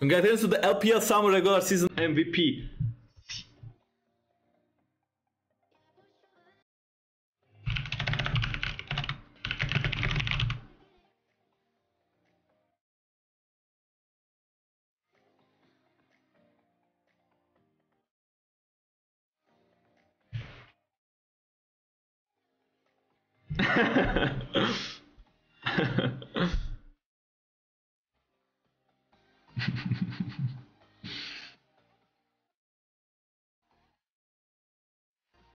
Congratulations to the LPL Summer Regular Season MVP.